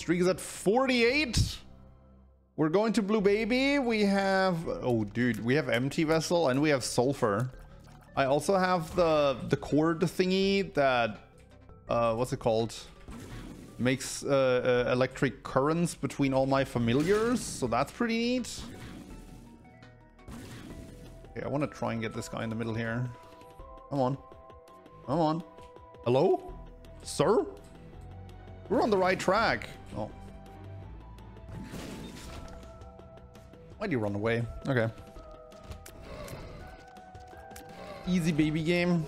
Streak is at 48. We're going to Blue Baby. We have... Oh, dude. We have Empty Vessel and we have Sulfur. I also have the, the cord thingy that... Uh, what's it called? Makes uh, uh, electric currents between all my familiars. So that's pretty neat. Okay, I want to try and get this guy in the middle here. Come on. Come on. Hello? Sir? We're on the right track. Oh. Why'd you run away? Okay. Easy baby game.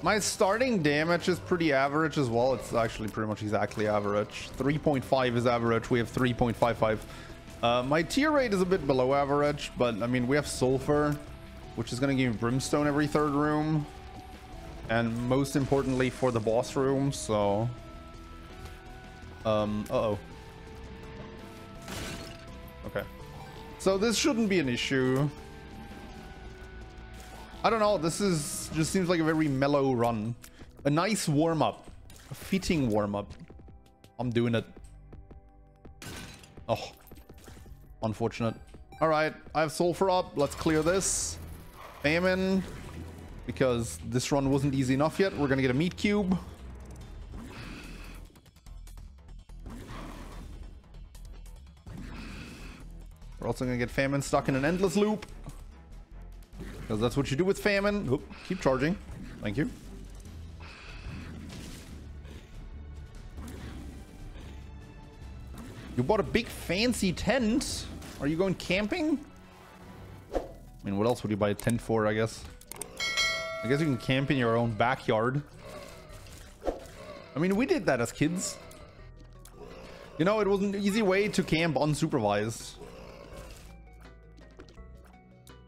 My starting damage is pretty average as well. It's actually pretty much exactly average. 3.5 is average. We have 3.55. Uh, my tear rate is a bit below average, but I mean, we have sulfur, which is going to give brimstone every third room. And most importantly for the boss room, so... Um, uh-oh. Okay. So this shouldn't be an issue. I don't know, this is just seems like a very mellow run. A nice warm-up. A fitting warm-up. I'm doing it. Oh. Unfortunate. Alright, I have sulfur up. Let's clear this. Famine. Because this run wasn't easy enough yet. We're gonna get a meat cube. We're also gonna get famine stuck in an endless loop. Because that's what you do with famine. Oop, keep charging. Thank you. You bought a big fancy tent. Are you going camping? I mean, what else would you buy a tent for, I guess? I guess you can camp in your own backyard. I mean, we did that as kids. You know, it was an easy way to camp unsupervised.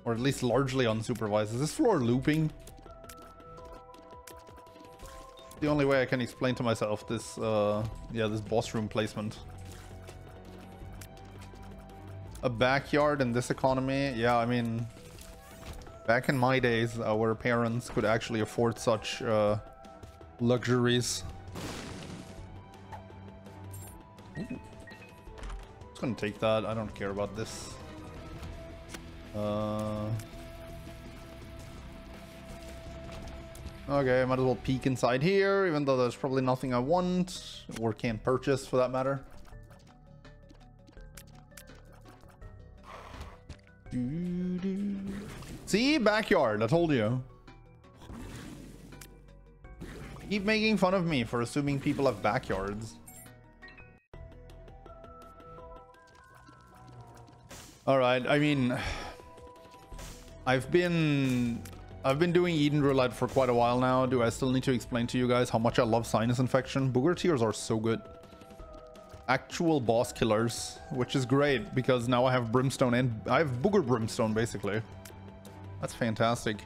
Or at least largely unsupervised. Is this floor looping? The only way I can explain to myself this, uh, yeah, this boss room placement. A backyard in this economy? Yeah, I mean, back in my days, our parents could actually afford such uh, luxuries. Ooh. Just gonna take that. I don't care about this. Uh, okay, I might as well peek inside here, even though there's probably nothing I want or can't purchase for that matter. See? Backyard, I told you. Keep making fun of me for assuming people have backyards. Alright, I mean... I've been I've been doing Eden Roulette for quite a while now. Do I still need to explain to you guys how much I love Sinus Infection? Booger Tears are so good. Actual boss killers, which is great because now I have Brimstone and I have Booger Brimstone basically. That's fantastic.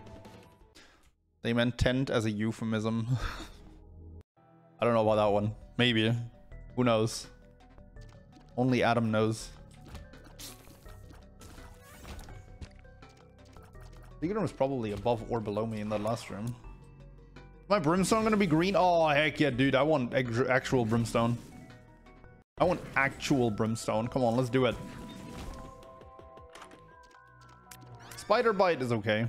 They meant tent as a euphemism. I don't know about that one. Maybe. Who knows? Only Adam knows. Beacon was probably above or below me in that last room. My brimstone gonna be green? Oh, heck yeah, dude. I want actual brimstone. I want actual brimstone. Come on, let's do it. Spider bite is okay.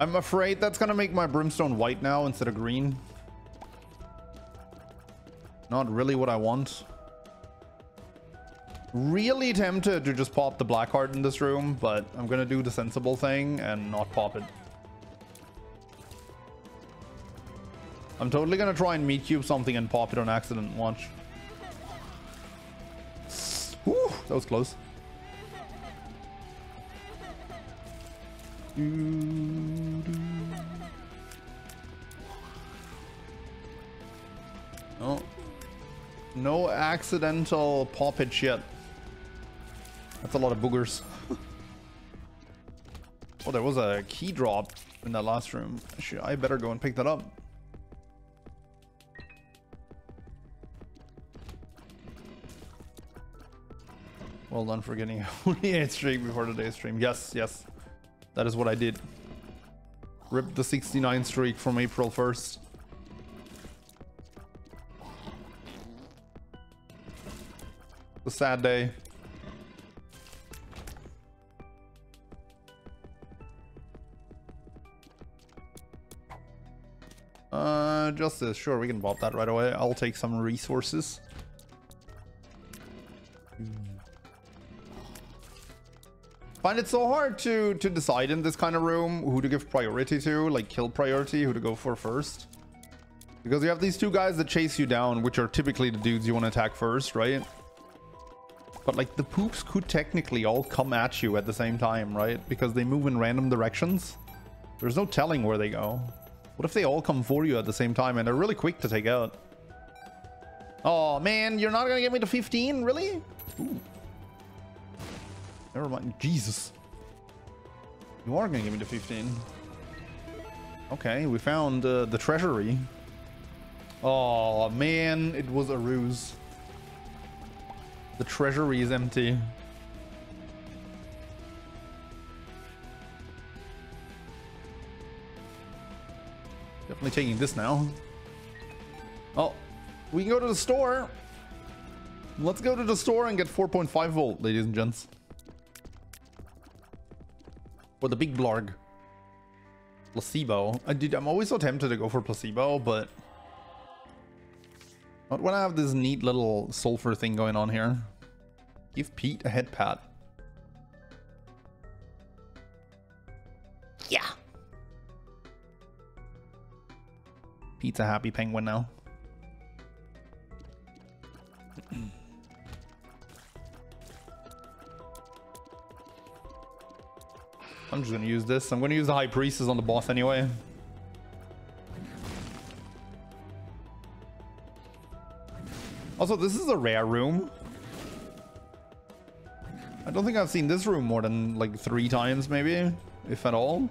I'm afraid that's gonna make my brimstone white now instead of green. Not really what I want really tempted to just pop the black heart in this room, but I'm gonna do the sensible thing and not pop it. I'm totally gonna try and meat cube something and pop it on accident. Watch. Whew, that was close. Oh. No accidental pop it shit. That's a lot of boogers. oh, there was a key drop in that last room. Should I better go and pick that up? Well done for getting a 48 streak before today's stream. Yes, yes. That is what I did. Rip the 69 streak from April 1st. a sad day. Justice. Uh, sure, we can bop that right away. I'll take some resources. Find it so hard to to decide in this kind of room who to give priority to, like kill priority, who to go for first. Because you have these two guys that chase you down, which are typically the dudes you want to attack first, right? But like the poops could technically all come at you at the same time, right? Because they move in random directions. There's no telling where they go. What if they all come for you at the same time and they're really quick to take out? Oh man, you're not gonna get me to 15? Really? Ooh. Never mind. Jesus. You are gonna give me to 15. Okay, we found uh, the treasury. Oh man, it was a ruse. The treasury is empty. Definitely taking this now. Oh, we can go to the store. Let's go to the store and get 4.5 volt, ladies and gents. For the big blarg. Placebo. I did, I'm always so tempted to go for placebo, but not when I have this neat little sulfur thing going on here. Give Pete a head pat. Pete's a happy penguin now. I'm just gonna use this. I'm gonna use the High Priestess on the boss anyway. Also, this is a rare room. I don't think I've seen this room more than like three times maybe, if at all.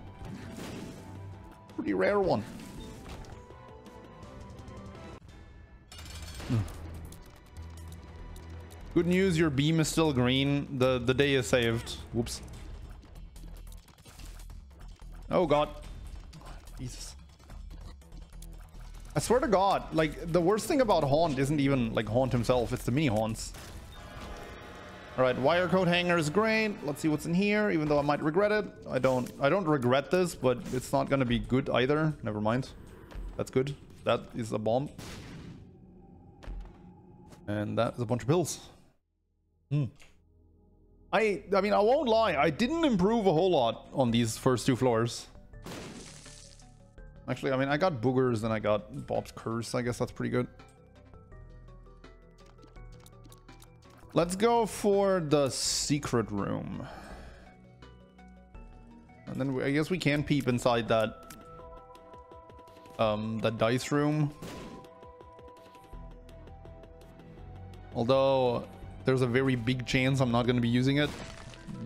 Pretty rare one. Good news, your beam is still green. The the day is saved. Whoops. Oh god. Jesus. I swear to god, like the worst thing about Haunt isn't even like Haunt himself, it's the mini Haunts. Alright, wire coat hanger is great. Let's see what's in here, even though I might regret it. I don't I don't regret this, but it's not gonna be good either. Never mind. That's good. That is a bomb. And that is a bunch of pills. Hmm. I I mean I won't lie, I didn't improve a whole lot on these first two floors. Actually, I mean I got boogers and I got Bob's curse. I guess that's pretty good. Let's go for the secret room. And then we, I guess we can peep inside that um that dice room. Although there's a very big chance I'm not going to be using it,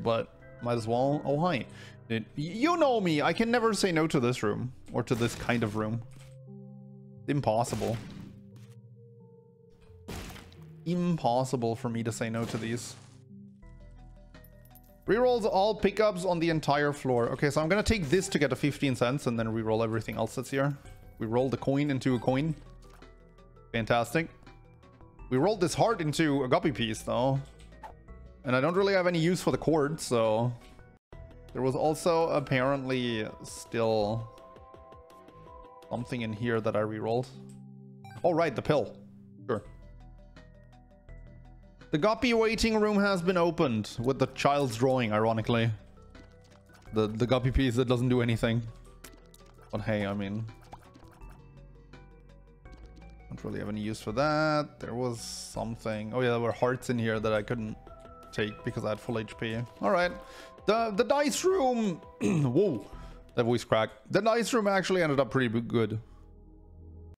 but might as well. Oh, hi. It, you know me. I can never say no to this room or to this kind of room. Impossible. Impossible for me to say no to these. Rerolls all pickups on the entire floor. Okay, so I'm gonna take this to get a 15 cents and then reroll everything else that's here. We roll the coin into a coin. Fantastic. We rolled this heart into a guppy piece though. And I don't really have any use for the cord, so... There was also apparently still something in here that I re-rolled. Oh right, the pill. Sure. The guppy waiting room has been opened with the child's drawing, ironically. The, the guppy piece that doesn't do anything. But hey, I mean, don't really have any use for that. There was something. Oh yeah, there were hearts in here that I couldn't take because I had full HP. All right. The the dice room. Whoa, that voice crack. The dice room actually ended up pretty good.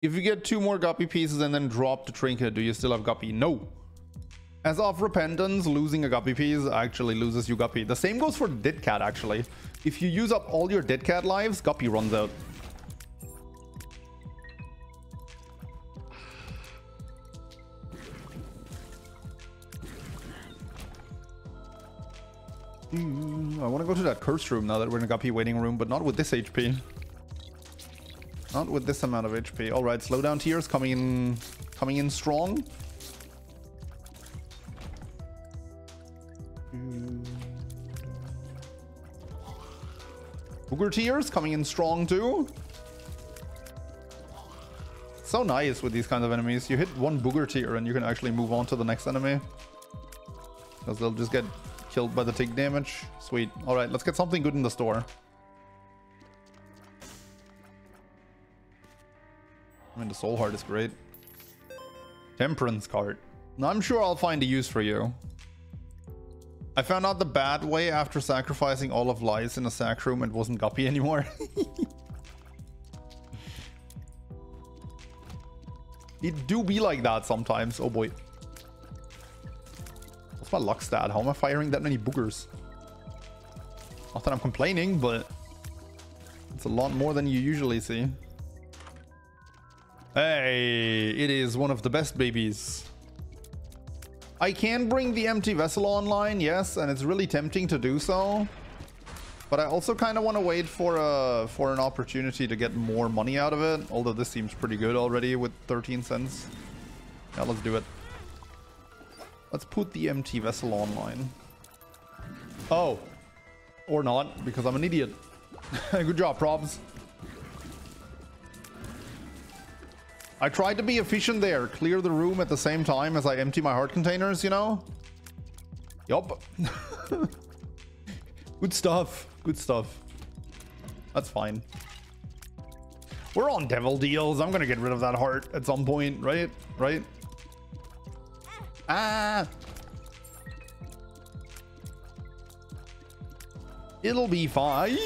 If you get two more guppy pieces and then drop the trinket, do you still have guppy? No. As of repentance, losing a guppy piece actually loses you guppy. The same goes for dead cat actually. If you use up all your dead cat lives, guppy runs out. Hmm, I want to go to that curse room now that we're in a guppy waiting room, but not with this HP. Not with this amount of HP. All right, slow down tears coming in, coming in strong. Hmm. Booger tears coming in strong too. So nice with these kinds of enemies. You hit one booger tear and you can actually move on to the next enemy. Because they'll just get killed by the tick damage. Sweet. Alright, let's get something good in the store. I mean, the soul heart is great. Temperance card. I'm sure I'll find a use for you. I found out the bad way after sacrificing all of lies in a sack room. It wasn't Guppy anymore. it do be like that sometimes. Oh boy. What's my luck stat? How am I firing that many boogers? Not that I'm complaining, but it's a lot more than you usually see. Hey, it is one of the best babies. I can bring the empty vessel online, yes, and it's really tempting to do so. But I also kind of want to wait for a for an opportunity to get more money out of it. Although this seems pretty good already with 13 cents. Yeah, let's do it. Let's put the empty vessel online. Oh. Or not, because I'm an idiot. good job, probs. I tried to be efficient there. Clear the room at the same time as I empty my heart containers, you know? Yup. Good stuff. Good stuff. That's fine. We're on devil deals. I'm gonna get rid of that heart at some point, right? Right? Ah! It'll be fine.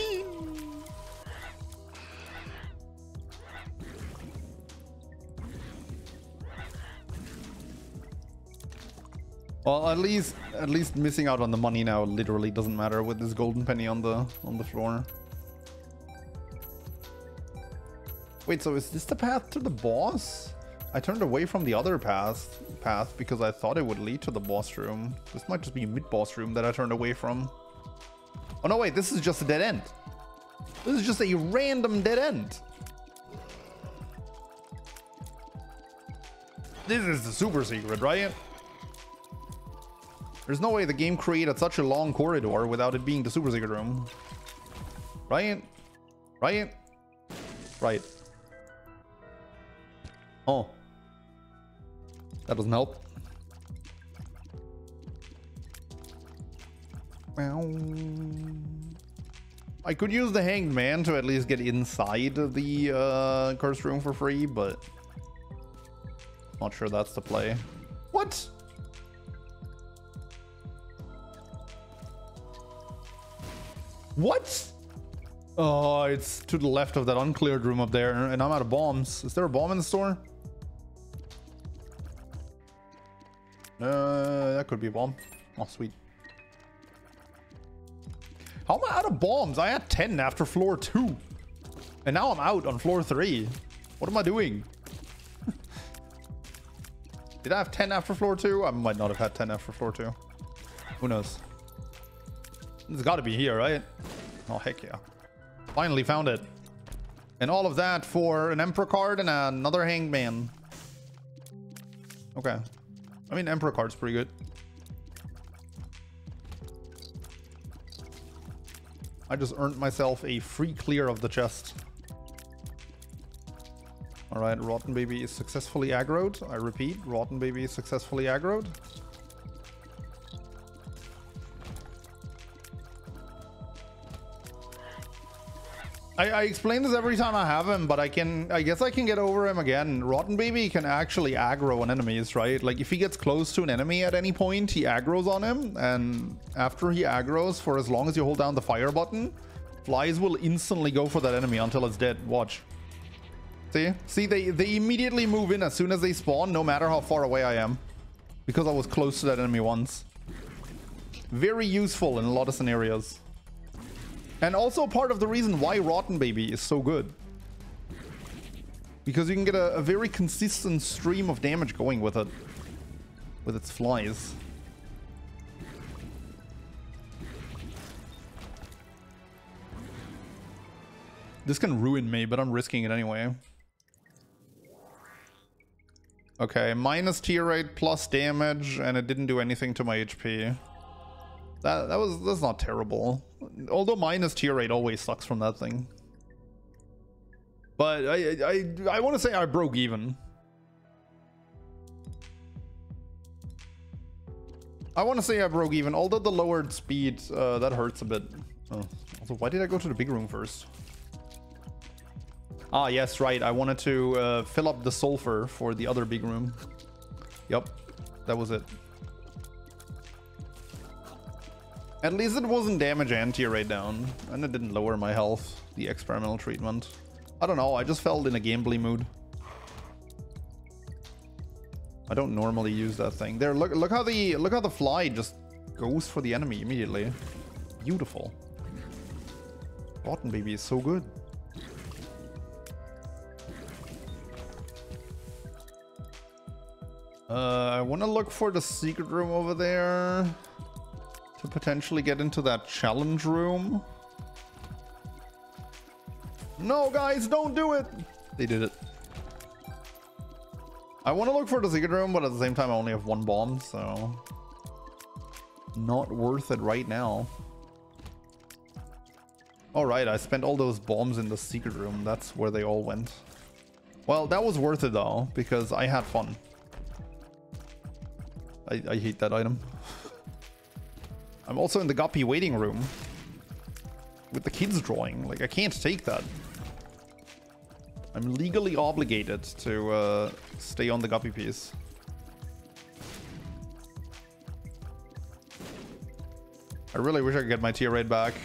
Well, at least at least missing out on the money now literally doesn't matter with this golden penny on the on the floor. Wait, so is this the path to the boss? I turned away from the other path path because I thought it would lead to the boss room. This might just be a mid-boss room that I turned away from. Oh no, wait, this is just a dead end. This is just a random dead end. This is the super secret, right? There's no way the game created such a long corridor without it being the super secret room. Right? Right? Right. Oh. That doesn't help. I could use the hanged man to at least get inside the uh, curse room for free, but not sure that's the play. What? What? Oh, it's to the left of that uncleared room up there, and I'm out of bombs. Is there a bomb in the store? Uh, that could be a bomb. Oh, sweet. How am I out of bombs? I had 10 after floor 2. And now I'm out on floor 3. What am I doing? Did I have 10 after floor 2? I might not have had 10 after floor 2. Who knows? It's got to be here, right? Oh, heck yeah. Finally found it. And all of that for an Emperor card and another Hangman. Okay. I mean, Emperor card's pretty good. I just earned myself a free clear of the chest. Alright, Rotten Baby is successfully aggroed. I repeat, Rotten Baby is successfully aggroed. I, I, explain this every time I have him, but I can, I guess I can get over him again. Rotten Baby can actually aggro on enemies, right? Like if he gets close to an enemy at any point, he aggroes on him. And after he aggroes, for as long as you hold down the fire button, flies will instantly go for that enemy until it's dead. Watch. See? See, they, they immediately move in as soon as they spawn, no matter how far away I am. Because I was close to that enemy once. Very useful in a lot of scenarios. And also part of the reason why Rotten Baby is so good. Because you can get a, a very consistent stream of damage going with it. With its flies. This can ruin me, but I'm risking it anyway. Okay, minus tear rate plus damage, and it didn't do anything to my HP. That that was that's not terrible. Although minus tear rate always sucks from that thing. But I I I want to say I broke even. I want to say I broke even, although the lowered speed, uh, that hurts a bit. Oh. Also, why did I go to the big room first? Ah, yes, right. I wanted to uh, fill up the sulfur for the other big room. Yep, that was it. At least it wasn't damage and rate down, and it didn't lower my health, the experimental treatment. I don't know, I just felt in a gambly mood. I don't normally use that thing. There, look, look how the look how the fly just goes for the enemy immediately. Beautiful. Rotten baby is so good. Uh, I want to look for the secret room over there to potentially get into that challenge room. No, guys, don't do it. They did it. I want to look for the secret room, but at the same time, I only have one bomb, so... Not worth it right now. Alright, I spent all those bombs in the secret room. That's where they all went. Well, that was worth it, though, because I had fun. I, I hate that item. I'm also in the Guppy waiting room. With the kids drawing. Like, I can't take that. I'm legally obligated to uh, stay on the guppy piece. I really wish I could get my tear rate back.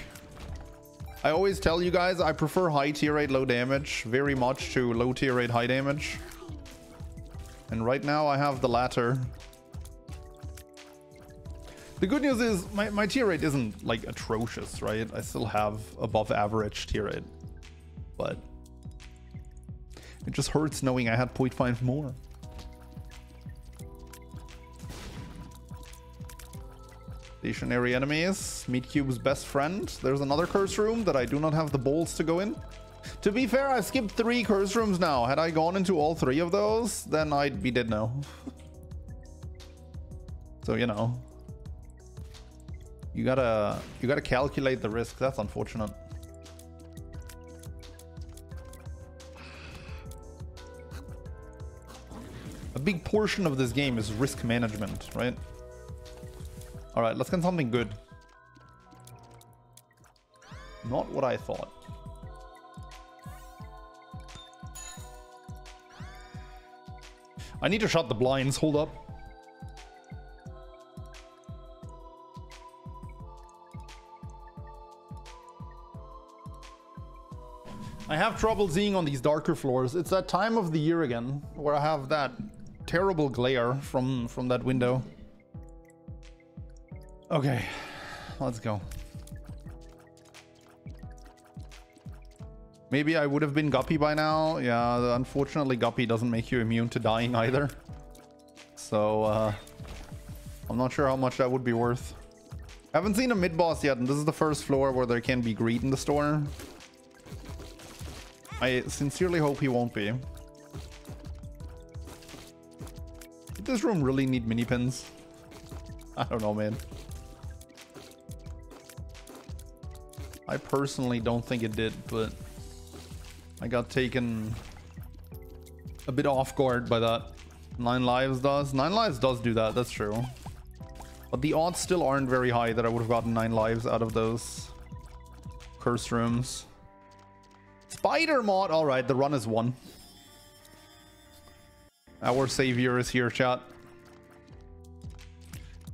I always tell you guys I prefer high tear rate, low damage very much to low tear rate, high damage. And right now I have the latter. The good news is my, my tear rate isn't like atrocious, right? I still have above average tear rate. But it just hurts knowing I had 0.5 more. Stationary enemies. Meat Cube's best friend. There's another curse room that I do not have the balls to go in. To be fair, I've skipped three curse rooms now. Had I gone into all three of those, then I'd be dead now. so, you know. You gotta, you gotta calculate the risk. That's unfortunate. a big portion of this game is risk management, right? All right, let's get something good. Not what I thought. I need to shut the blinds. Hold up. I have trouble seeing on these darker floors. It's that time of the year again where I have that terrible glare from from that window. Okay, let's go. Maybe I would have been Guppy by now. Yeah, unfortunately Guppy doesn't make you immune to dying either. So, uh, I'm not sure how much that would be worth. I haven't seen a mid-boss yet, and this is the first floor where there can be greed in the store. I sincerely hope he won't be. Did this room really need mini pins? I don't know, man. I personally don't think it did, but I got taken a bit off guard by that. Nine lives does. Nine lives does do that, that's true. But the odds still aren't very high that I would have gotten nine lives out of those curse rooms. Spider mod! Alright, the run is won. Our savior is here, chat.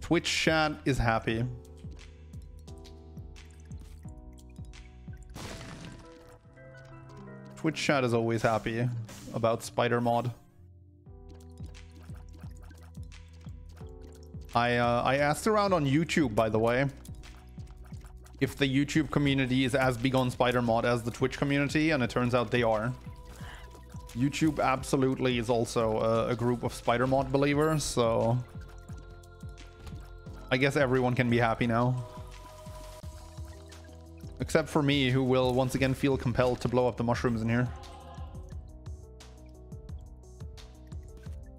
Twitch chat is happy. Twitch chat is always happy about spider mod. I uh, I asked around on YouTube, by the way, if the YouTube community is as big on spider mod as the Twitch community, and it turns out they are. YouTube absolutely is also a, a group of spider mod believers, so I guess everyone can be happy now. Except for me, who will once again feel compelled to blow up the mushrooms in here.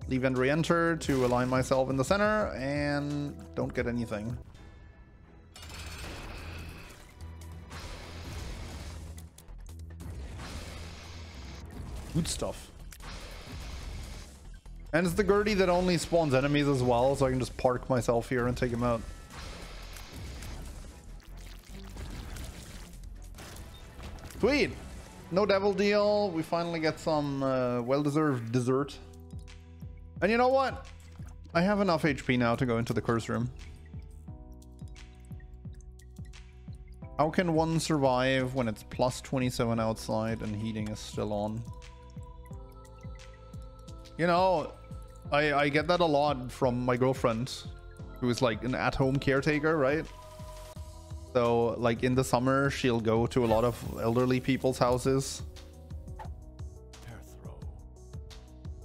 Leave and re-enter to align myself in the center, and don't get anything. Good stuff. And it's the Gurdy that only spawns enemies as well, so I can just park myself here and take him out. Sweet! No devil deal. We finally get some uh, well-deserved dessert. And you know what? I have enough HP now to go into the curse room. How can one survive when it's plus 27 outside and heating is still on? You know, I, I get that a lot from my girlfriend, who is like an at-home caretaker, right? So, like in the summer, she'll go to a lot of elderly people's houses.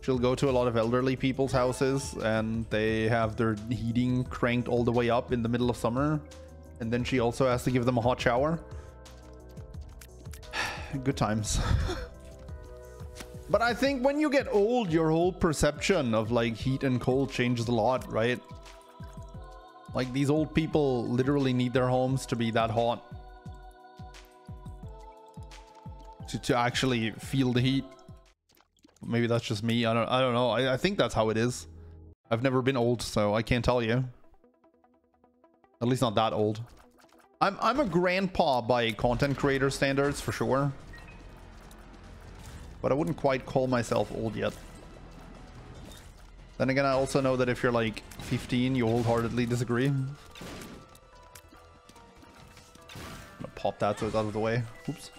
She'll go to a lot of elderly people's houses and they have their heating cranked all the way up in the middle of summer and then she also has to give them a hot shower. Good times. but I think when you get old, your whole perception of like heat and cold changes a lot, right? Like these old people literally need their homes to be that hot. To, to actually feel the heat. Maybe that's just me. I don't I don't know. I, I think that's how it is. I've never been old, so I can't tell you. At least not that old. I'm, I'm a grandpa by content creator standards for sure. But I wouldn't quite call myself old yet. Then again, I also know that if you're like 15, you wholeheartedly disagree. I'm gonna pop that so it's out of the way. Oops.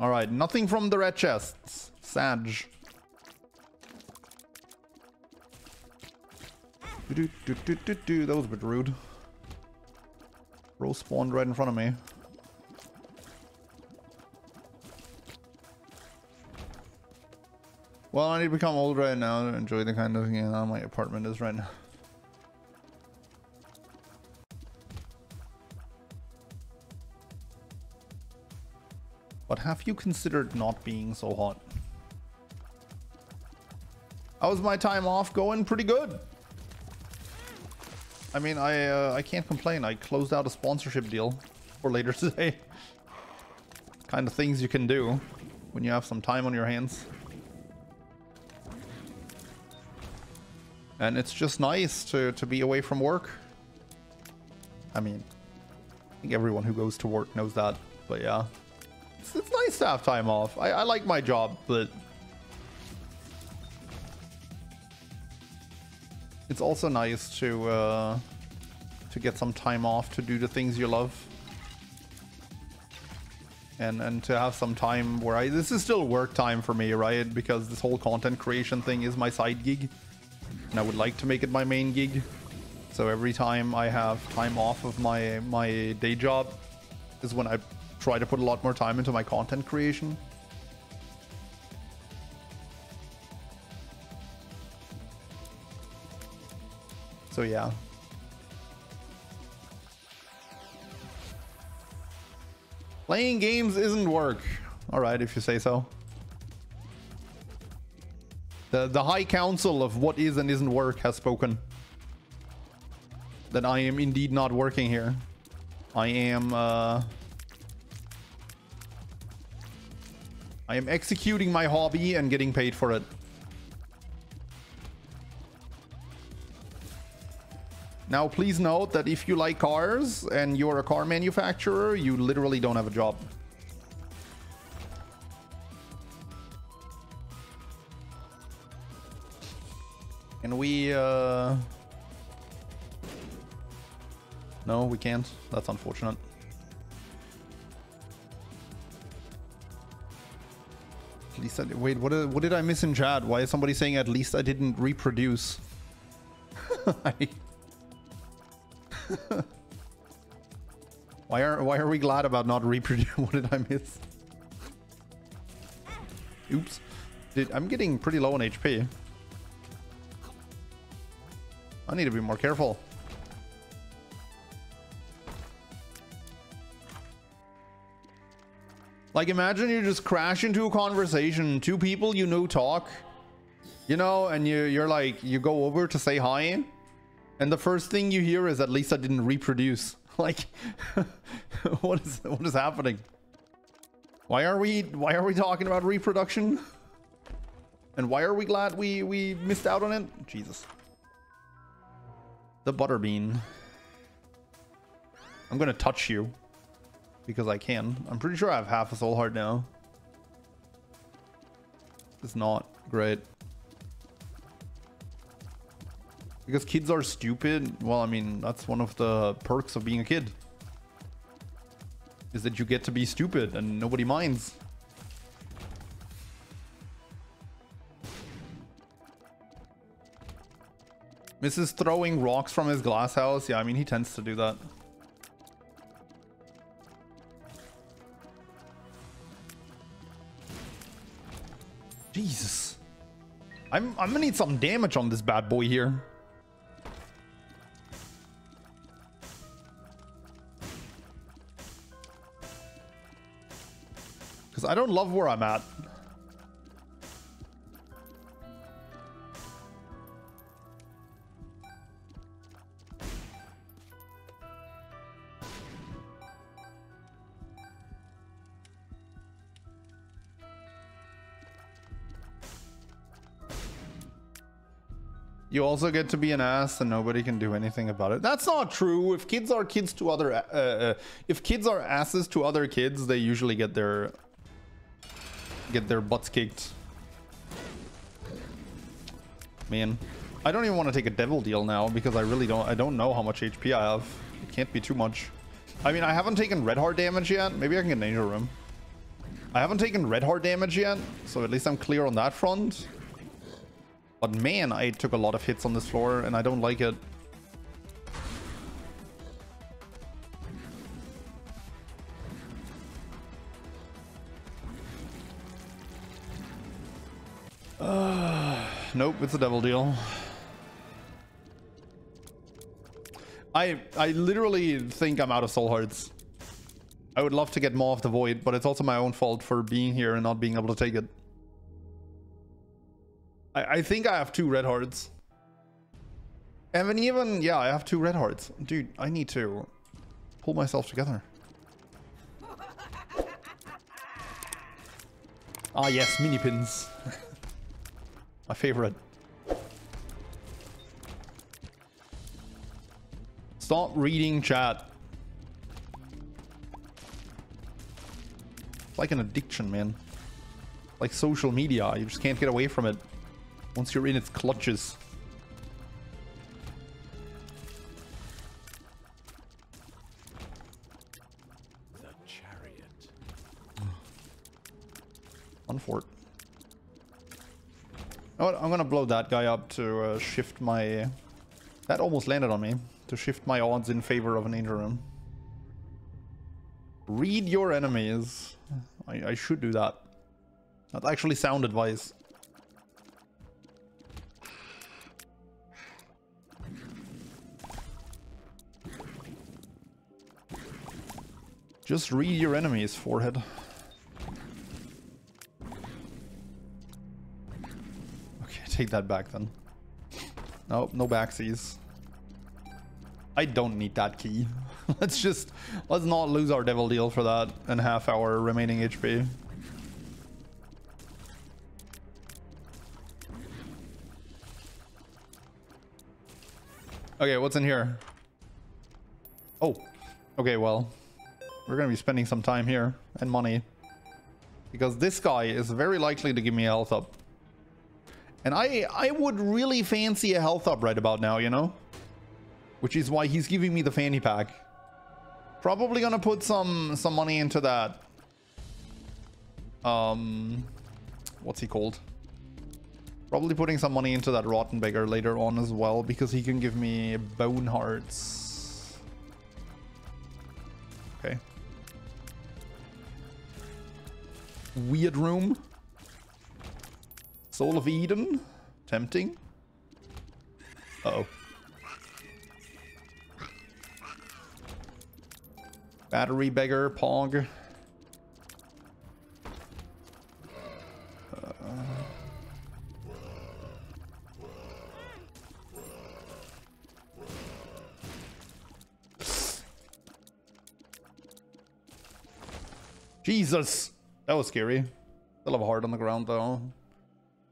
All right, nothing from the red chests. Sag. Do, do, do, do, do, That was a bit rude. Rose spawned right in front of me. Well, I need to become old right now to enjoy the kind of, you know, my apartment is right now. But have you considered not being so hot? How's my time off going? Pretty good. I mean, I uh, I can't complain. I closed out a sponsorship deal for later today. kind of things you can do when you have some time on your hands. And it's just nice to, to be away from work. I mean, I think everyone who goes to work knows that, but yeah it's, it's nice to have time off. I, I like my job, but it's also nice to uh, to get some time off to do the things you love. And, and to have some time where I this is still work time for me right because this whole content creation thing is my side gig and I would like to make it my main gig so every time I have time off of my my day job is when I try to put a lot more time into my content creation. So yeah. Playing games isn't work. Alright, if you say so. The, the High Council of what is and isn't work has spoken. That I am indeed not working here. I am, uh... I am executing my hobby and getting paid for it. Now, please note that if you like cars and you're a car manufacturer, you literally don't have a job. Can we, uh... No, we can't. That's unfortunate. At least I wait, what, what did I miss in chat? Why is somebody saying at least I didn't reproduce? why are why are we glad about not reproducing? what did I miss? Oops. Did, I'm getting pretty low on HP. I need to be more careful. Like imagine you just crash into a conversation, two people you know talk, You know, and you, you're like, you go over to say hi, and the first thing you hear is at least I didn't reproduce. Like, what is what is happening? Why are we why are we talking about reproduction? And why are we glad we we missed out on it? Jesus. The butterbean. I'm gonna touch you because I can. I'm pretty sure I have half a soul heart now. It's not great. Because kids are stupid. Well, I mean, that's one of the perks of being a kid. Is that you get to be stupid and nobody minds. Mrs. throwing rocks from his glass house. Yeah, I mean, he tends to do that. Jesus. I'm, I'm gonna need some damage on this bad boy here. Because I don't love where I'm at. You also get to be an ass and nobody can do anything about it. That's not true. If kids are kids to other, uh, uh, if kids are asses to other kids, they usually get their get their butts kicked. Man, I don't even want to take a devil deal now because I really don't. I don't know how much HP I have. It can't be too much. I mean, I haven't taken red heart damage yet. Maybe I can get an angel room. I haven't taken red heart damage yet, so at least I'm clear on that front. But man, I took a lot of hits on this floor and I don't like it. Nope, it's a devil deal. I I literally think I'm out of soul hearts. I would love to get more of the void, but it's also my own fault for being here and not being able to take it. I, I think I have two red hearts. And then even, yeah, I have two red hearts. Dude, I need to pull myself together. Ah yes, mini pins. My favorite. Stop reading chat. It's like an addiction, man. Like social media. You just can't get away from it once you're in its clutches. The chariot. On fort. I'm gonna blow that guy up to uh, shift my... That almost landed on me. To shift my odds in favor of an interim. Read your enemies. I, I should do that. That's actually sound advice. Just read your enemies, forehead. Take that back then. Nope, no backsies. I don't need that key. let's just, let's not lose our devil deal for that and half our remaining HP. Okay, what's in here? Oh, okay, well, we're gonna be spending some time here and money because this guy is very likely to give me health up. And I, I would really fancy a health up right about now, you know? Which is why he's giving me the fanny pack. Probably gonna put some, some money into that. Um, what's he called? Probably putting some money into that Rotten Beggar later on as well, because he can give me bone hearts. Okay. Weird room. Soul all of Eden. Tempting. Uh oh Battery beggar, Pog. Uh, Jesus! That was scary. Still have a heart on the ground though.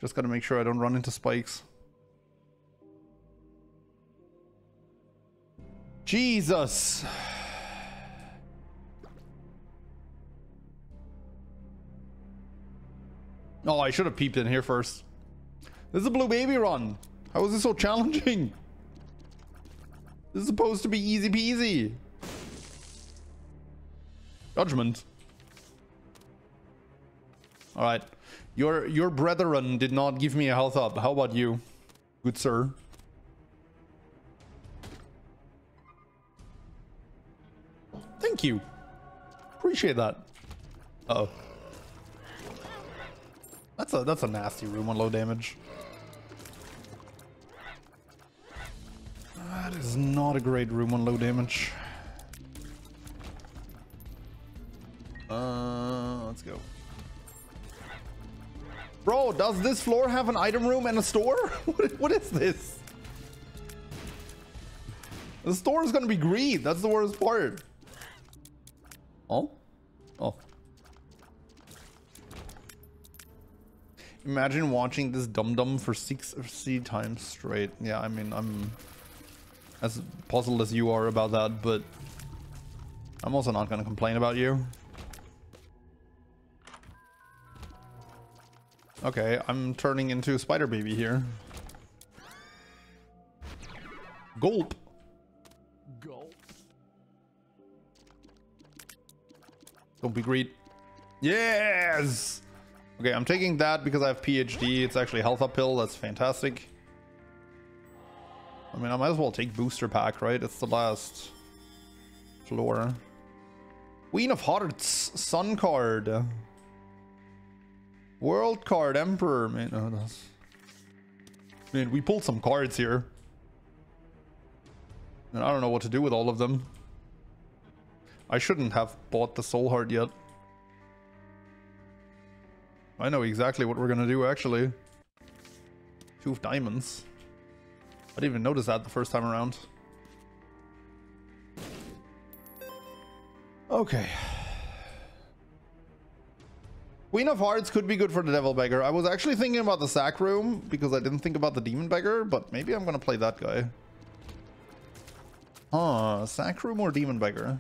Just gotta make sure I don't run into spikes. Jesus! Oh, I should have peeped in here first. This is a blue baby run. How is this so challenging? This is supposed to be easy peasy. Judgment. Alright. Your your brethren did not give me a health up. How about you? Good sir. Thank you. Appreciate that. Uh oh. That's a that's a nasty room on low damage. That is not a great room on low damage. Uh, let's go. Bro, does this floor have an item room and a store? what, is this? The store is gonna be green. That's the worst part. Oh? Oh. Imagine watching this dum dum for six three times straight. Yeah, I mean, I'm as puzzled as you are about that, but I'm also not gonna complain about you. Okay, I'm turning into Spider Baby here. Gulp. Gulp. Don't be greedy. Yes! Okay, I'm taking that because I have PhD. It's actually health up uphill. That's fantastic. I mean, I might as well take booster pack, right? It's the last floor. Queen of Hearts, Sun card. World card, Emperor. Man, oh, that's... Man, we pulled some cards here. And I don't know what to do with all of them. I shouldn't have bought the soul heart yet. I know exactly what we're gonna do, actually. Two of diamonds. I didn't even notice that the first time around. Okay. Queen of Hearts could be good for the Devil Beggar. I was actually thinking about the Sack Room because I didn't think about the Demon Beggar, but maybe I'm gonna play that guy. Huh, Sack Room or Demon Beggar?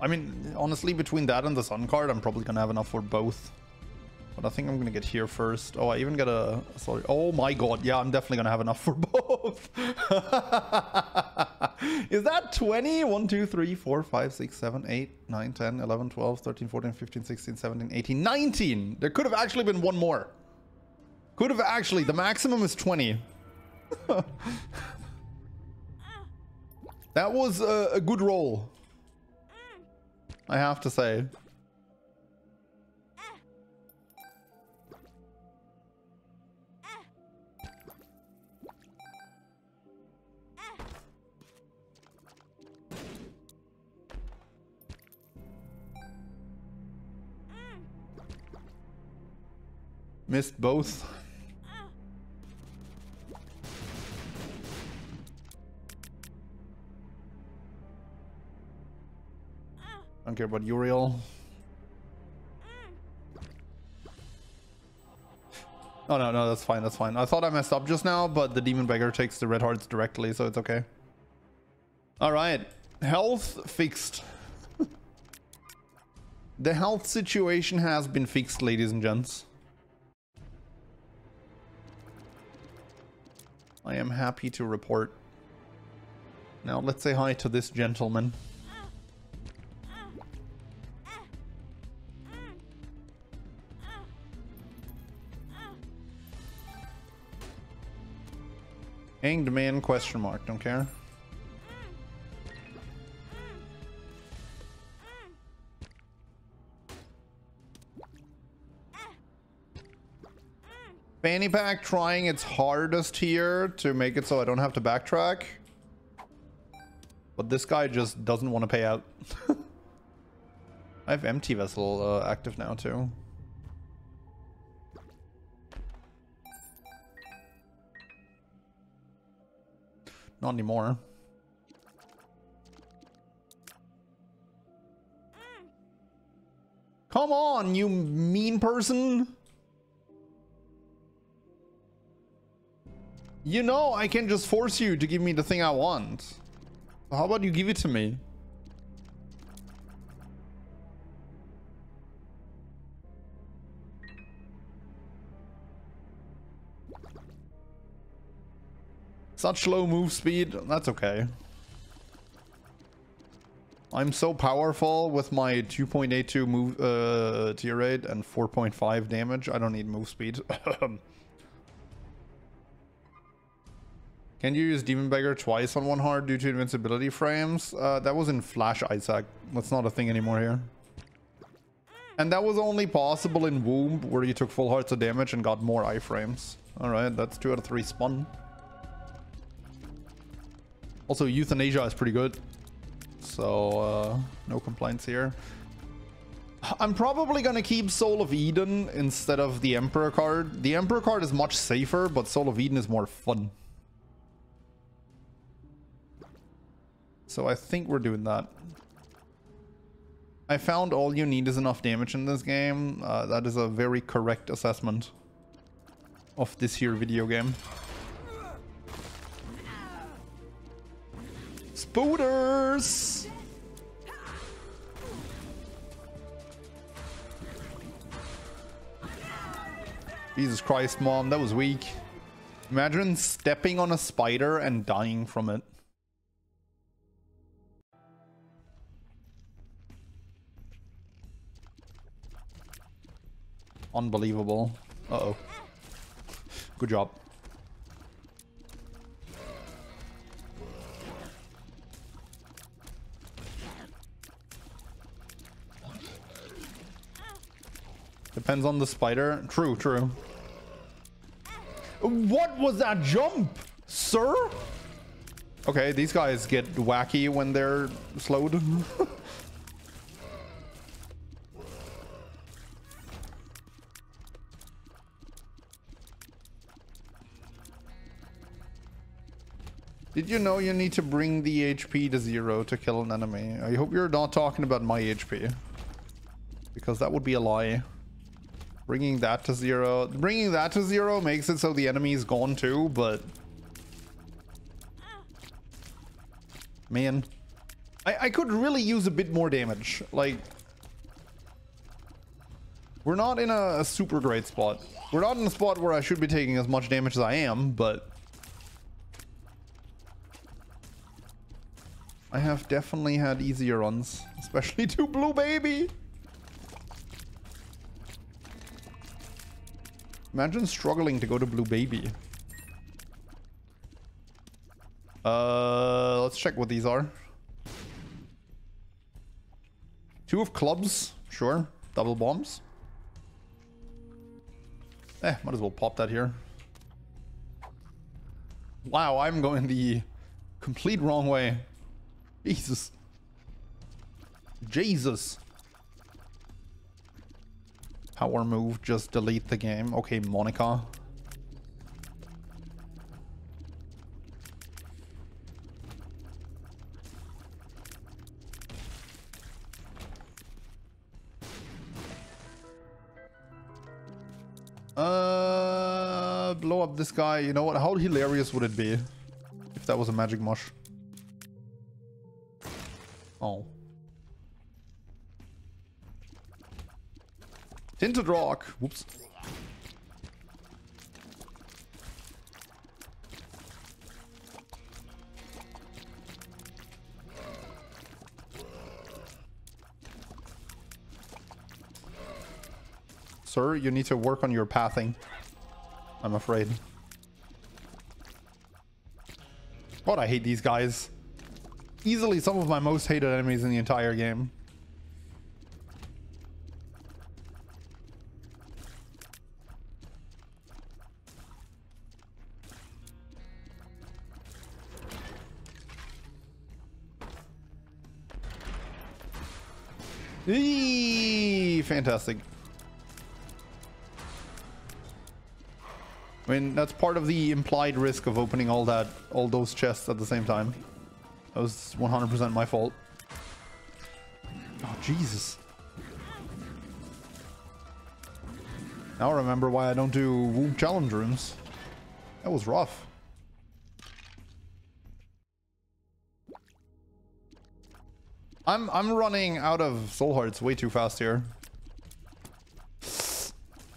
I mean, honestly, between that and the Sun card, I'm probably gonna have enough for both. But I think I'm gonna get here first. Oh, I even got a... Sorry. Oh my god. Yeah, I'm definitely gonna have enough for both. Is that 20? 1, 2, 3, 4, 5, 6, 7, 8, 9, 10, 11, 12, 13, 14, 15, 16, 17, 18, 19. There could have actually been one more. Could have actually. The maximum is 20. that was a, a good roll. I have to say. Missed both. Don't care about Uriel. Oh, no, no, that's fine, that's fine. I thought I messed up just now, but the Demon Beggar takes the red hearts directly, so it's okay. Alright, health fixed. the health situation has been fixed, ladies and gents. I am happy to report. Now let's say hi to this gentleman. Hanged man question mark, don't care. Fanny pack trying its hardest here to make it so I don't have to backtrack. But this guy just doesn't want to pay out. I have empty vessel uh, active now too. Not anymore. Come on, you mean person! You know I can just force you to give me the thing I want. How about you give it to me? Such low move speed, that's okay. I'm so powerful with my 2.82 move uh, tear rate and 4.5 damage. I don't need move speed. Can you use Demon Beggar twice on one heart due to invincibility frames? Uh, that was in Flash Isaac. That's not a thing anymore here. And that was only possible in Womb, where you took full hearts of damage and got more iframes. Alright, that's 2 out of 3 spun. Also, Euthanasia is pretty good. So, uh, no complaints here. I'm probably gonna keep Soul of Eden instead of the Emperor card. The Emperor card is much safer, but Soul of Eden is more fun. So I think we're doing that. I found all you need is enough damage in this game. Uh, that is a very correct assessment of this here video game. Spooters! Jesus Christ, mom, that was weak. Imagine stepping on a spider and dying from it. Unbelievable. Uh-oh. Good job. Depends on the spider. True, true. What was that jump, sir? Okay, these guys get wacky when they're slowed. Did you know you need to bring the HP to zero to kill an enemy? I hope you're not talking about my HP. Because that would be a lie. Bringing that to zero. Bringing that to zero makes it so the enemy is gone too, but... Man. I, I could really use a bit more damage. Like... We're not in a, a super great spot. We're not in a spot where I should be taking as much damage as I am, but... I have definitely had easier runs, especially to Blue Baby. Imagine struggling to go to Blue Baby. Uh, let's check what these are. Two of clubs, sure. Double bombs. Eh, might as well pop that here. Wow, I'm going the complete wrong way. Jesus. Jesus. Power move, just delete the game. Okay, Monica. Uh, blow up this guy. You know what? How hilarious would it be if that was a magic mush? Oh. Tinted rock. Whoops. Sir, you need to work on your pathing. I'm afraid. God, I hate these guys. Easily some of my most hated enemies in the entire game. Eee, fantastic. I mean, that's part of the implied risk of opening all that, all those chests at the same time. That was 100% my fault. Oh, Jesus. Now I remember why I don't do challenge rooms. That was rough. I'm I'm running out of soul hearts way too fast here.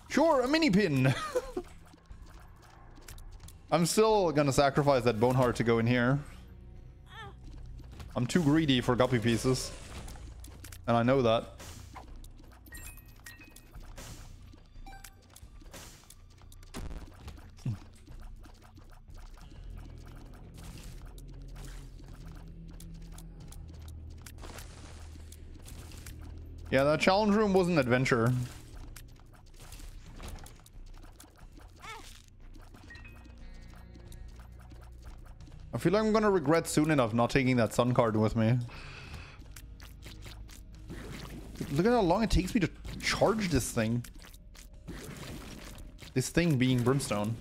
Sure, a mini pin. I'm still gonna sacrifice that bone heart to go in here. I'm too greedy for guppy pieces. And I know that. Yeah, that challenge room was an adventure. I feel like I'm gonna regret soon enough not taking that sun card with me. Look at how long it takes me to charge this thing. This thing being brimstone.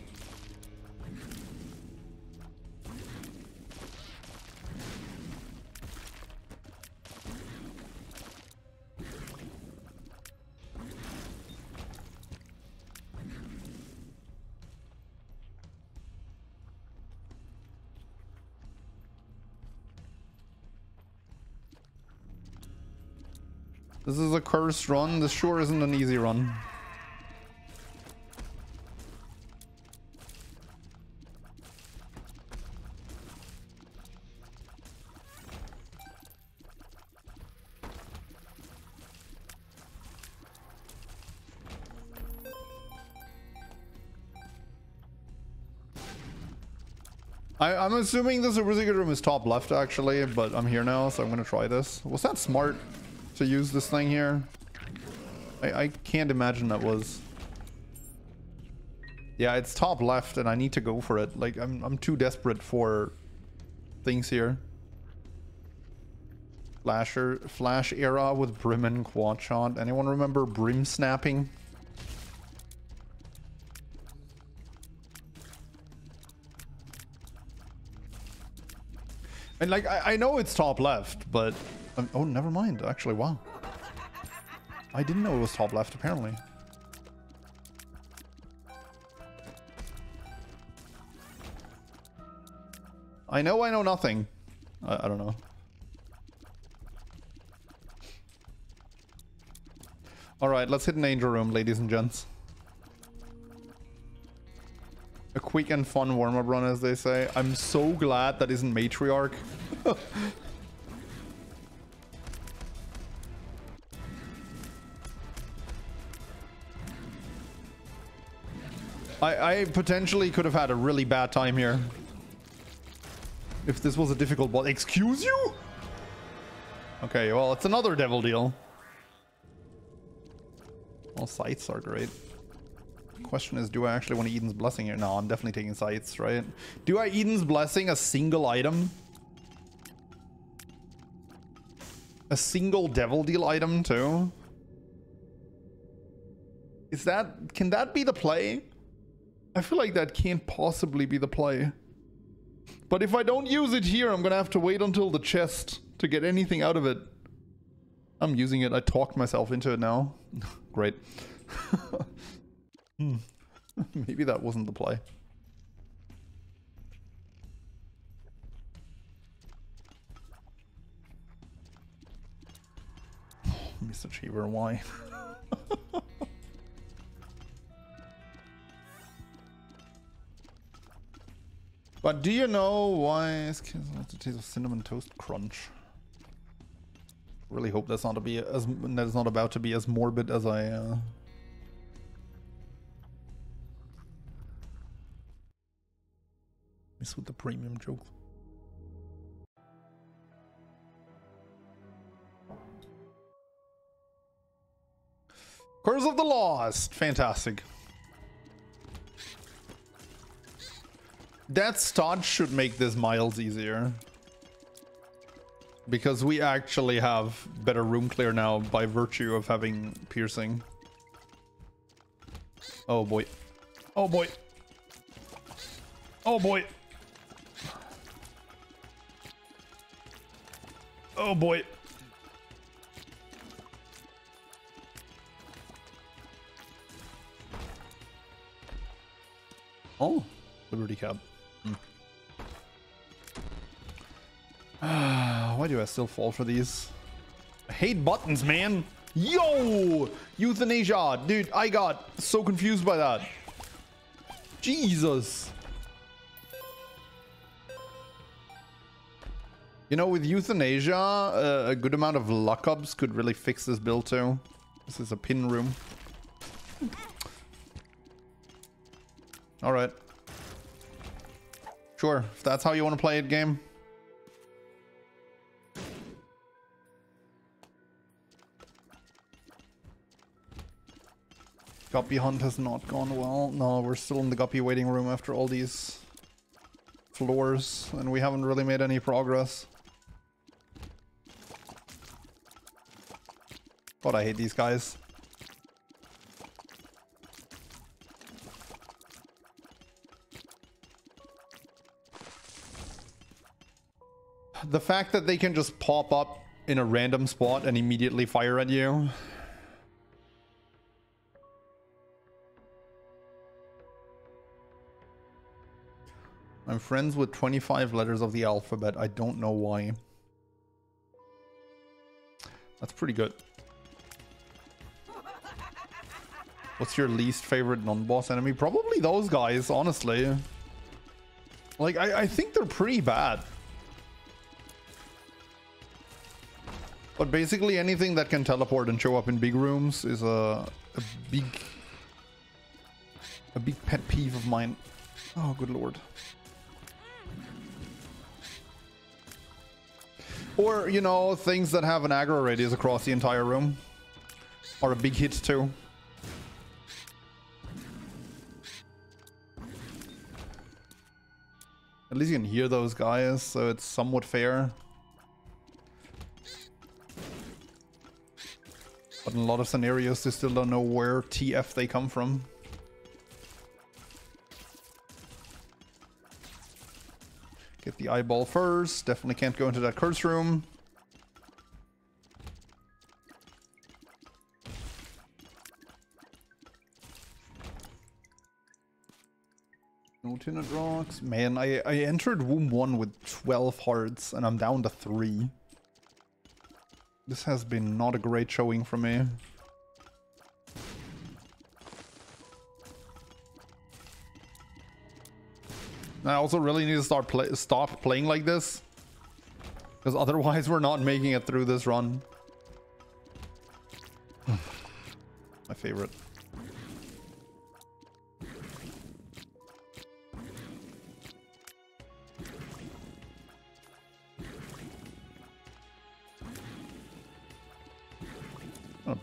Run. This sure isn't an easy run. I, am assuming the super secret room is top left actually, but I'm here now, so I'm gonna try this. Was that smart? to use this thing here? I, I can't imagine that was. Yeah, it's top left and I need to go for it. Like, I'm, I'm too desperate for things here. Flasher, Flash era with Brim and Quad Shot. Anyone remember Brim snapping? And like, I, I know it's top left, but um, oh, never mind. Actually, wow. I didn't know it was top left, apparently. I know I know nothing. I, I don't know. Alright, let's hit an angel room, ladies and gents. A quick and fun warm-up run, as they say. I'm so glad that isn't Matriarch. I, I potentially could have had a really bad time here. If this was a difficult boss. Excuse you? Okay, well, it's another devil deal. Well, sights are great. Question is, do I actually want Eden's Blessing here? No, I'm definitely taking sights, right? Do I Eden's Blessing a single item? A single devil deal item too? Is that... Can that be the play? I feel like that can't possibly be the play. But if I don't use it here, I'm gonna have to wait until the chest to get anything out of it. I'm using it. I talked myself into it now. Great. hmm. Maybe that wasn't the play. Mr. Cheever, why? But do you know why it's a taste of cinnamon toast crunch? Really hope that's not to be as that's not about to be as morbid as I uh, miss with the premium joke. Curse of the Lost, fantastic. That start should make this miles easier. Because we actually have better room clear now by virtue of having piercing. Oh boy. Oh boy. Oh boy. Oh boy. Oh, Liberty Cap. Hmm. Why do I still fall for these? I hate buttons, man. Yo! Euthanasia! Dude, I got so confused by that. Jesus. You know, with Euthanasia, uh, a good amount of luck-ups could really fix this build too. This is a pin room. Alright. Sure, if that's how you want to play it, game. Guppy hunt has not gone well. No, we're still in the Guppy waiting room after all these floors, and we haven't really made any progress. God, I hate these guys. The fact that they can just pop up in a random spot and immediately fire at you I'm friends with 25 letters of the alphabet. I don't know why. That's pretty good. What's your least favorite non-boss enemy? Probably those guys, honestly. Like, I, I think they're pretty bad. But basically anything that can teleport and show up in big rooms is a, a big... A big pet peeve of mine. Oh, good lord. Or, you know, things that have an aggro radius across the entire room. Are a big hit too. At least you can hear those guys, so it's somewhat fair. But in a lot of scenarios, they still don't know where TF they come from. Get the eyeball first. Definitely can't go into that curse room. No tinted rocks. Man, I, I entered Womb 1 with 12 hearts and I'm down to 3. This has been not a great showing for me. I also really need to start play stop playing like this. Because otherwise we're not making it through this run. My favorite.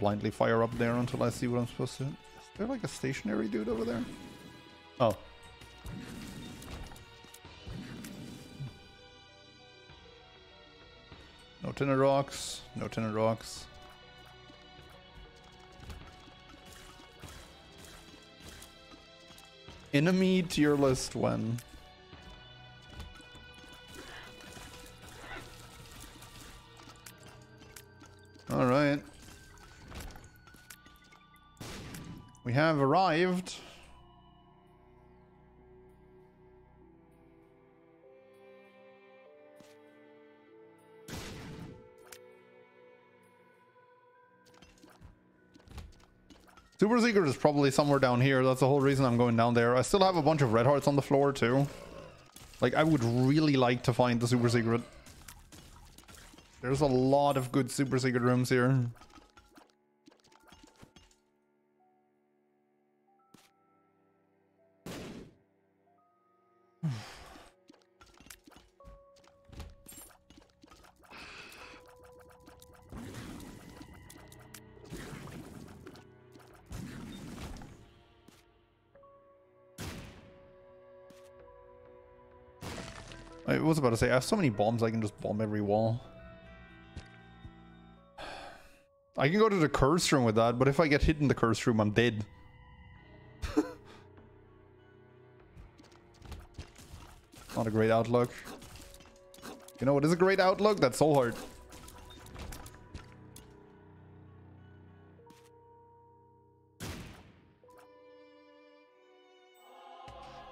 Blindly fire up there until I see what I'm supposed to. Is there like a stationary dude over there? Oh. No tinted rocks. No tinted rocks. Enemy tier list when? All We have arrived. Super Secret is probably somewhere down here. That's the whole reason I'm going down there. I still have a bunch of red hearts on the floor too. Like, I would really like to find the Super Secret. There's a lot of good Super Secret rooms here. About to say, I have so many bombs I can just bomb every wall. I can go to the curse room with that, but if I get hit in the curse room, I'm dead. Not a great outlook. You know what is a great outlook? That's Soul heart.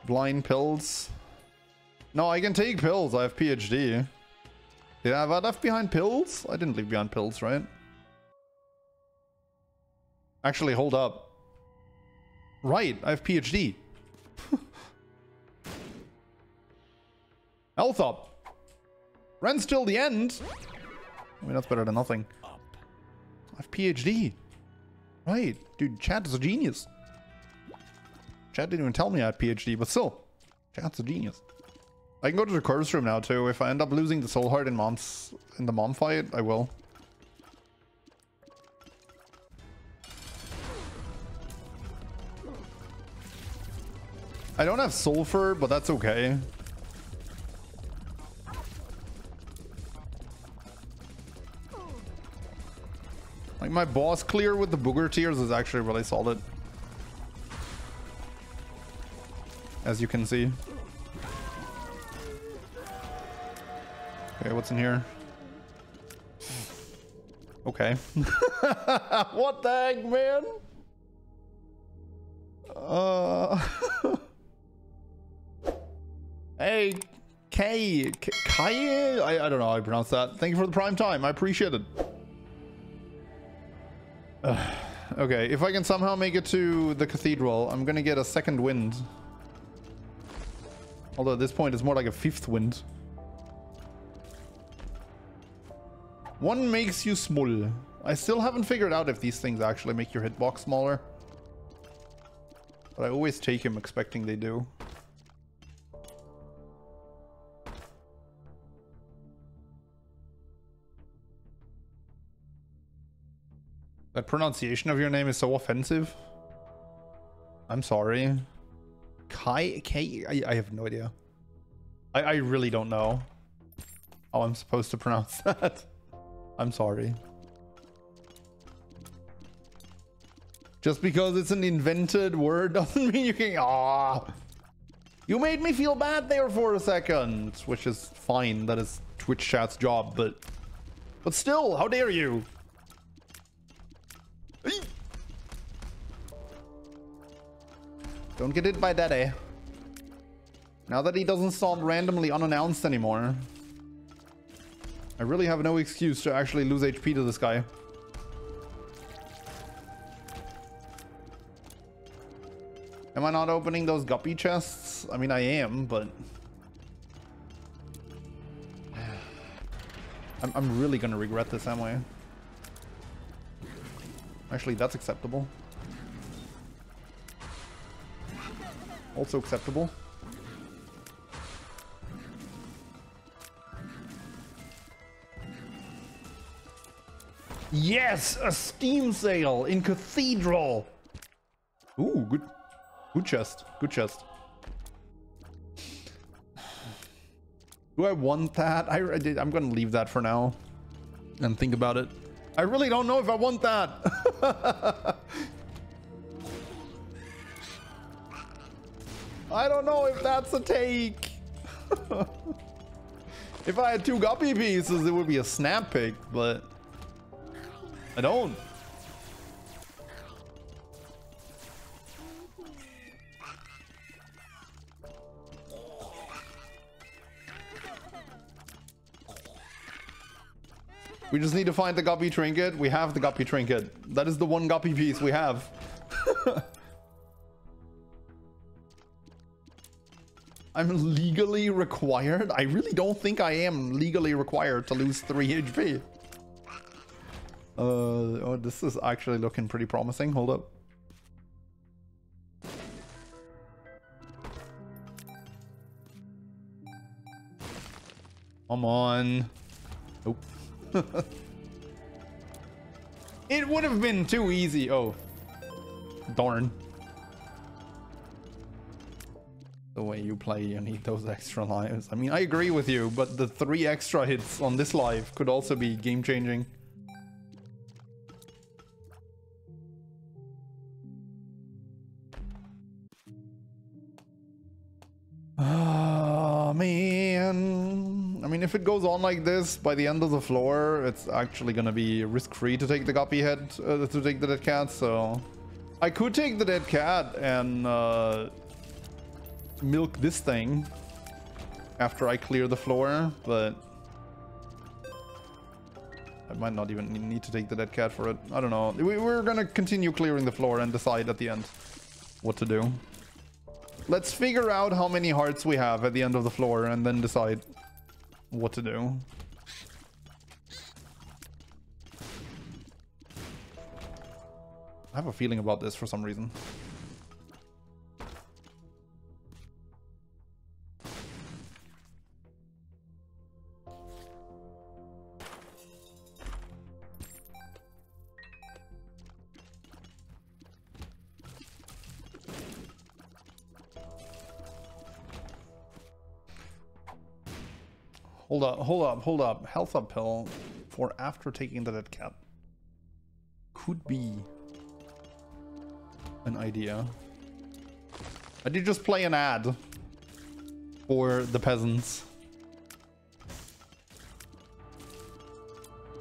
Blind pills. No, I can take pills. I have PhD. Did I have I left behind pills? I didn't leave behind pills, right? Actually, hold up. Right, I have PhD. Health up. Runs till the end. I mean, that's better than nothing. I have PhD. Right. Dude, Chad is a genius. Chad didn't even tell me I had PhD, but still. Chad's a genius. I can go to the curse room now, too. If I end up losing the soul heart in mom's in the mom fight, I will. I don't have sulfur, but that's okay. Like my boss clear with the booger tears is actually really solid. As you can see. Okay, what's in here? Okay. what the heck, man? Uh... hey, K, K, I, I don't know how I pronounce that. Thank you for the prime time. I appreciate it. Uh, okay, if I can somehow make it to the cathedral, I'm gonna get a second wind. Although at this point it's more like a fifth wind. One makes you small. I still haven't figured out if these things actually make your hitbox smaller. But I always take him expecting they do. That pronunciation of your name is so offensive. I'm sorry. Kai? K? I, I have no idea. I, I really don't know how I'm supposed to pronounce that. I'm sorry. Just because it's an invented word doesn't mean you can... Ah, You made me feel bad there for a second. Which is fine. That is Twitch chat's job, but... But still, how dare you? Don't get hit by that, eh? Now that he doesn't spawn randomly unannounced anymore, I really have no excuse to actually lose HP to this guy. Am I not opening those guppy chests? I mean, I am, but... I'm, I'm really gonna regret this, am I? Actually, that's acceptable. Also acceptable. Yes, a Steam sale in Cathedral. Ooh, good, good chest, good chest. Do I want that? I, I I'm gonna leave that for now and think about it. I really don't know if I want that. I don't know if that's a take. if I had two guppy pieces, it would be a snap pick, but I don't. We just need to find the guppy trinket. We have the guppy trinket. That is the one guppy piece we have. I'm legally required? I really don't think I am legally required to lose 3 HP. Uh, oh, this is actually looking pretty promising. Hold up. Come on. Nope. it would have been too easy. Oh. Darn. the way you play, you need those extra lives. I mean, I agree with you, but the three extra hits on this live could also be game-changing. Goes on like this, by the end of the floor, it's actually gonna be risk-free to take the guppy head, uh, to take the dead cat, so... I could take the dead cat and uh, milk this thing after I clear the floor, but... I might not even need to take the dead cat for it. I don't know. We, we're gonna continue clearing the floor and decide at the end what to do. Let's figure out how many hearts we have at the end of the floor and then decide what to do. I have a feeling about this for some reason. Hold up, hold up, hold up. Health up pill for after taking the dead cat. Could be an idea. I did just play an ad for the peasants.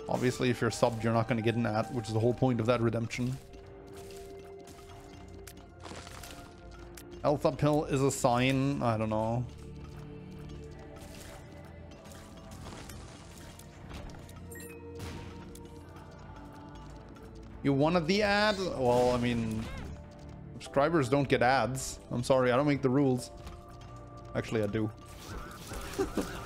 Obviously, if you're subbed, you're not going to get an ad, which is the whole point of that redemption. Health up pill is a sign. I don't know. You wanted the ad? Well, I mean, subscribers don't get ads. I'm sorry, I don't make the rules. Actually, I do.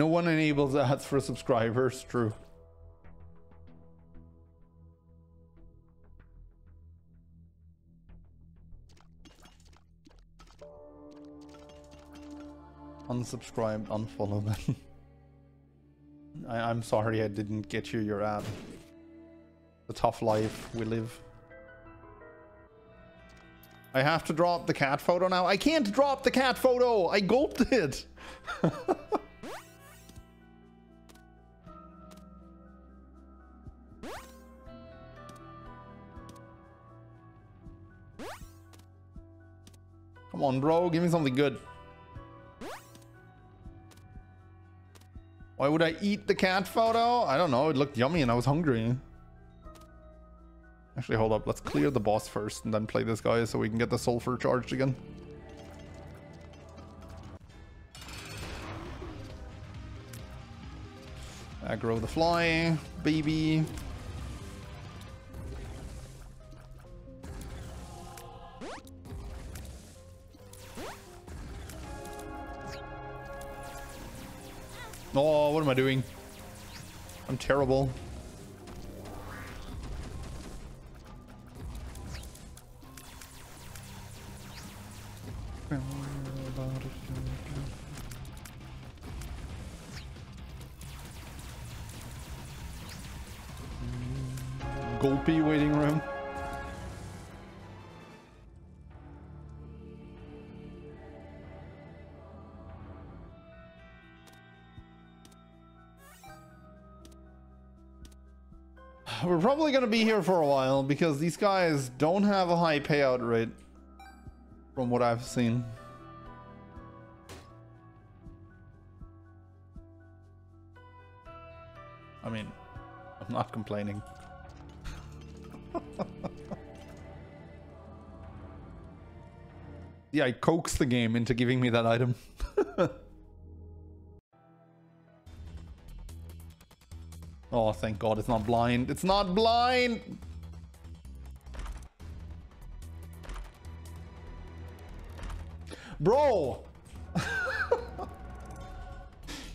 No one enables ads for subscribers, true. Unsubscribe, unfollow them. I, am sorry I didn't get you your ad. The tough life we live. I have to drop the cat photo now. I can't drop the cat photo. I gulped it. Come on, bro. Give me something good. Why would I eat the cat photo? I don't know. It looked yummy and I was hungry. Actually, hold up. Let's clear the boss first and then play this guy so we can get the sulfur charged again. Aggro the fly, baby. Am I doing? I'm terrible. Probably going to be here for a while because these guys don't have a high payout rate from what I've seen. I mean, I'm not complaining. yeah, I coaxed the game into giving me that item. thank god it's not blind. It's not blind! Bro!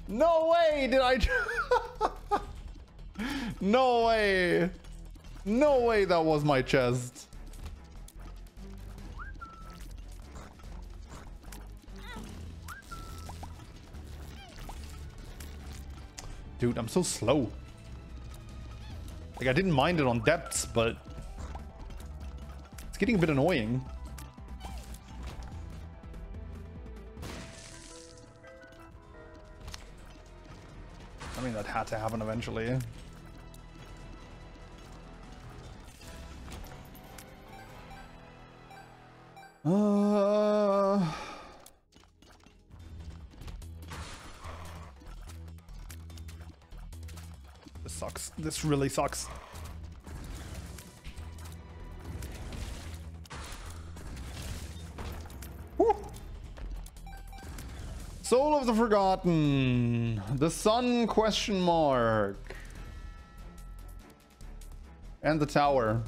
no way did I... no way! No way that was my chest. Dude, I'm so slow. Like, I didn't mind it on depths, but... It's getting a bit annoying. I mean, that had to happen eventually. Really sucks. Woo. Soul of the Forgotten. The Sun question mark. And the tower.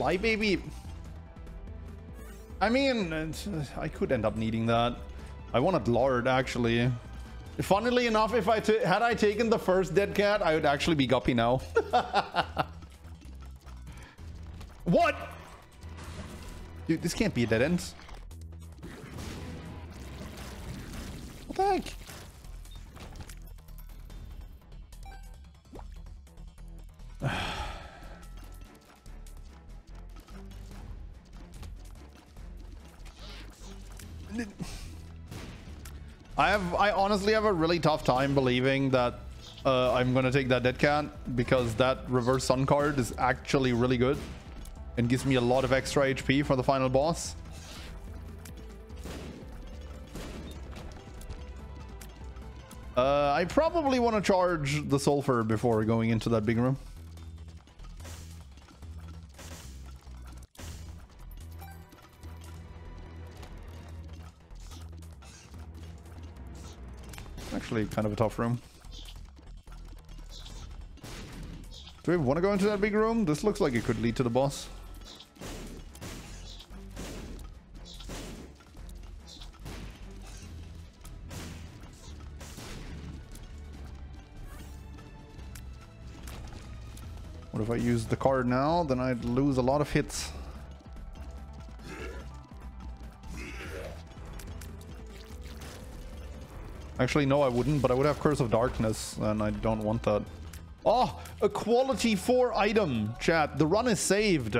Dude, fly baby. I mean, uh, I could end up needing that. I wanted Lord, actually. Funnily enough, if I had I taken the first dead cat, I would actually be Guppy now. what? Dude, this can't be a dead end. Honestly have a really tough time believing that uh, I'm gonna take that dead cat because that reverse sun card is actually really good and gives me a lot of extra HP for the final boss. Uh, I probably want to charge the sulfur before going into that big room. Actually, kind of a tough room. Do we want to go into that big room? This looks like it could lead to the boss. What if I use the card now? Then I'd lose a lot of hits. Actually, no, I wouldn't, but I would have Curse of Darkness, and I don't want that. Oh, a quality 4 item, chat. The run is saved.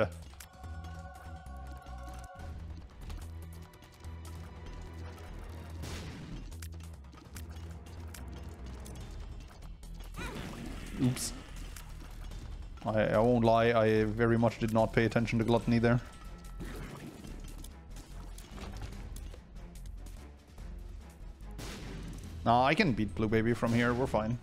Oops. I, I won't lie, I very much did not pay attention to Gluttony there. No, I can beat Blue Baby from here. We're fine.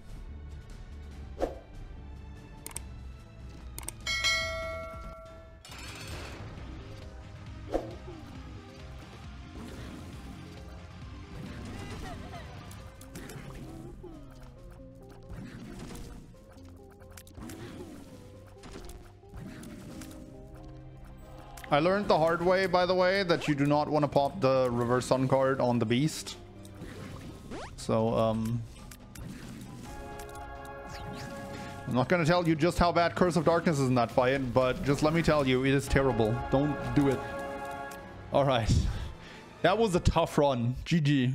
I learned the hard way, by the way, that you do not want to pop the reverse sun card on the beast. So, um... I'm not gonna tell you just how bad Curse of Darkness is in that fight, but just let me tell you, it is terrible. Don't do it. Alright. That was a tough run. GG.